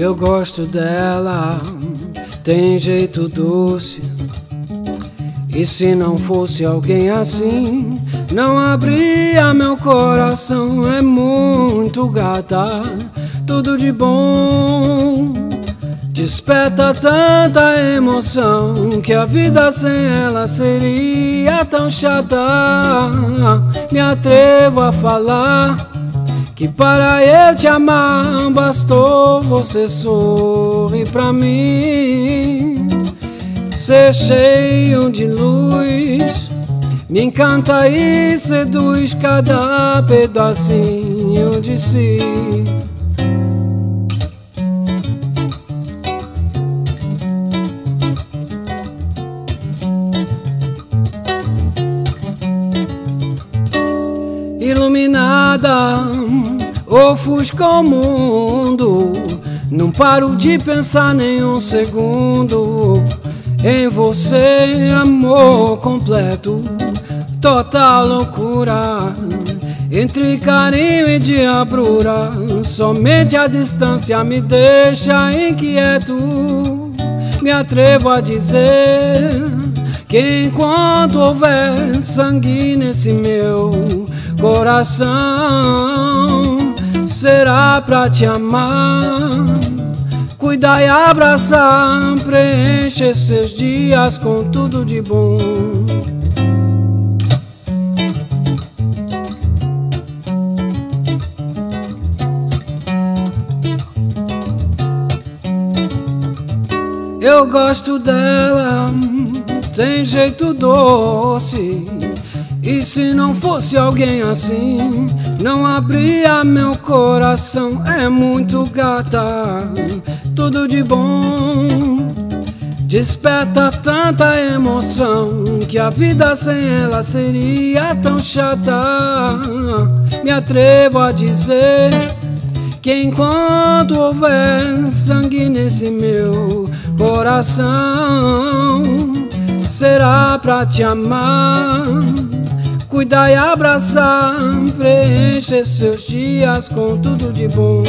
Eu gosto dela, tem jeito doce. E se não fosse alguém assim, não abria meu coração. É muito gata, tudo de bom. Desperta tanta emoção que a vida sem ela seria tão chata. Me atrevo a falar que para eu te amar bastou você sorrir pra mim. Ser cheio de luz, me encanta e seduz cada pedacinho de si. Iluminada ofusca o mundo. Não paro de pensar nem um segundo em você, amor completo, total loucura. Entre carinho e diabrura, somente a distância me deixa inquieto. Me atrevo a dizer que enquanto houver sangue nesse meu coração, será pra te amar. Cuidar e abraçar, preencher seus dias com tudo de bom. Eu gosto dela, tem jeito doce. E se não fosse alguém assim, não abria meu coração. É muito gata, tudo de bom. Desperta tanta emoção que a vida sem ela seria tão chata. Me atrevo a dizer que enquanto houver sangue nesse meu coração, será pra te amar. Cuidar e abraçar, preencher seus dias com tudo de bom.